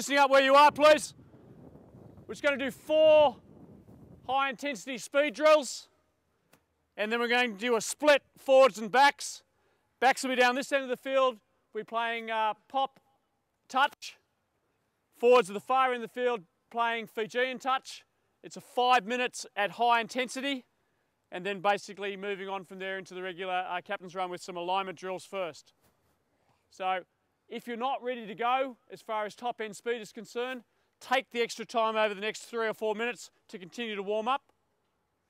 listening up where you are, please. We're just going to do four high intensity speed drills. And then we're going to do a split forwards and backs. Backs will be down this end of the field. We're playing uh, pop, touch. Forwards at the far end of the field playing Fijian touch. It's a five minutes at high intensity. And then basically moving on from there into the regular uh, captain's run with some alignment drills first. So if you're not ready to go as far as top end speed is concerned, take the extra time over the next three or four minutes to continue to warm up.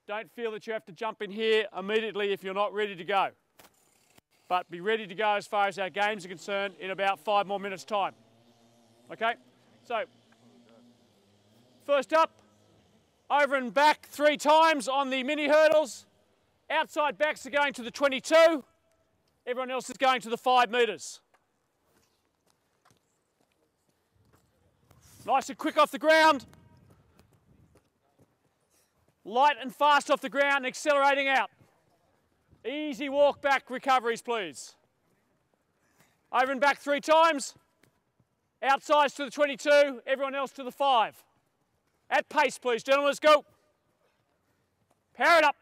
Don't feel that you have to jump in here immediately if you're not ready to go. But be ready to go as far as our games are concerned in about five more minutes time. Okay, so first up, over and back three times on the mini hurdles. Outside backs are going to the 22. Everyone else is going to the five metres. Nice and quick off the ground. Light and fast off the ground, accelerating out. Easy walk back recoveries, please. Over and back three times. Outsides to the 22, everyone else to the five. At pace, please, gentlemen, let's go. Power it up.